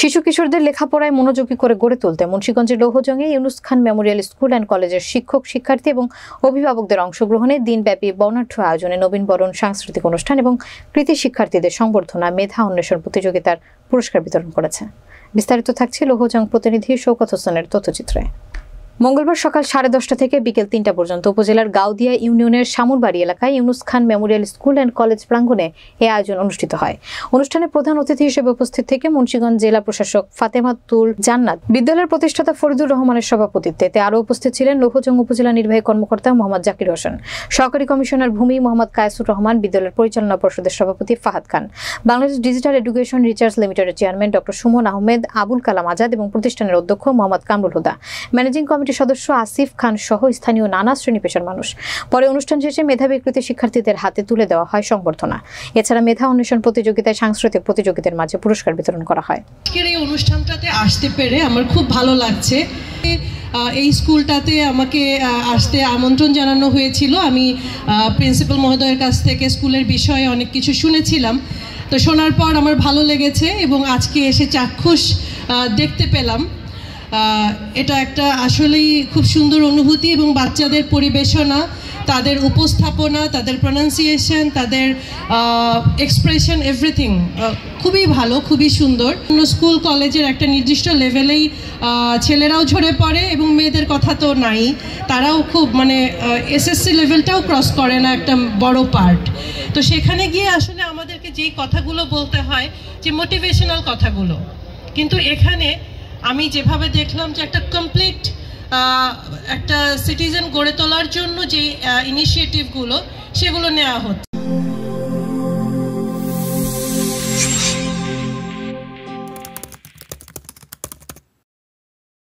শিশু কিশোরদের লেখাপড়ায় মনোযোগী করে গড়ে তুলতে মুন্সীগঞ্জের লৌহজঙ্গে Yunus Khan memorial school and কলেজের শিক্ষক, শিক্ষার্থী এবং অভিভাবকদের অংশগ্রহণে দিনব্যাপী বর্ণাঢ্য আয়োজনে নবীনবরণ সাংস্কৃতিক অনুষ্ঠান এবং কৃতি শিক্ষার্থীদের সংবর্ধনা, মেধা অন্বেষণ প্রতিযোগিতার পুরস্কার বিতরণ করেছে। বিস্তারিত থাকছে লৌহজং প্রতিনিধি শৌকত হোসেনের তথ্যচিত্রে। মঙ্গলবার সকাল সাড়ে দশটা থেকে বিকেল তিনটা পর্যন্ত উপজেলার গাউদিয়া ইউনিয়নের শামুরবাড়ি এলাকায় Yunus Khan memorial school and college প্রাঙ্গণে এই আয়োজন অনুষ্ঠিত হয়। অনুষ্ঠানে প্রধান অতিথি হিসেবে উপস্থিত থেকে মুন্সিগঞ্জ জেলা প্রশাসক ফাতেমাতুল জান্নাত, বিদ্যালয়ের প্রতিষ্ঠাতা ফরিদুর রহমানের সভাপতিত্বে এতে আরও উপস্থিত ছিলেন লৌহজং উপজেলা নির্বাহী কর্মকর্তা মোহাম্মদ জাকির হোসেন, সহকারী কমিশনার ভূমি মোহাম্মদ কায়েসুর রহমান, বিদ্যালয়ের পরিচালনা পর্ষদের সভাপতি Fahad Khan, Bangladesh digital education research লিমিটেডের চেয়ারম্যান ডক্টর সুমন আহমেদ, আবুল কালাম আজাদ এবং প্রতিষ্ঠানের অধ্যক্ষ মোহাম্মদ কামরুল হুদা। ম্যানেজিং কমিটির সদস্য আসিফ খান সহ স্থানীয় নানা শ্রেণি পেশার মানুষ। পরে অনুষ্ঠান শেষে মেধাবী কৃতি শিক্ষার্থীদের হাতে তুলে দেওয়া হয় সংবর্ধনা। এছাড়া মেধা অন্বেষণ প্রতিযোগিতায় সাংস্কৃতিক প্রতিযোগিতার মাঝে পুরস্কার বিতরণ করা হয়। আজকের এই অনুষ্ঠানটাতে আসতে পেরে আমার খুব ভালো লাগছে। এই স্কুলটাতে আমাকে আসতে আমন্ত্রণ জানানো হয়েছিল। আমি প্রিন্সিপাল মহোদয়ের কাছ থেকে স্কুলের বিষয়ে অনেক কিছু শুনেছিলাম। তো শোনার পর আমার ভালো লেগেছে এবং আজকে এসে চাক্ষুষ দেখতে পেলাম। এটা একটা আসলেই খুব সুন্দর অনুভূতি এবং বাচ্চাদের পরিবেশনা, তাদের উপস্থাপনা, তাদের প্রনাউন্সিয়েশন তাদের এক্সপ্রেশন এভরিথিং খুবই ভালো, খুবই সুন্দর। স্কুল কলেজের একটা নির্দিষ্ট লেভেলেই ছেলেরাও ঝরে পড়ে এবং মেয়েদের কথা তো নাই। তারাও খুব মানে এসএসসি লেভেলটাও ক্রস করে না একটা বড় পার্ট তো সেখানে গিয়ে আসলে আমাদেরকে যেই কথাগুলো বলতে হয়, যে মোটিভেশনাল কথাগুলো, কিন্তু এখানে আমি যেভাবে দেখলাম যে একটা কমপ্লিট একটা সিটিজেন গড়ে তোলার জন্য যে ইনিশিয়েটিভগুলো সেগুলো নেওয়া হচ্ছে।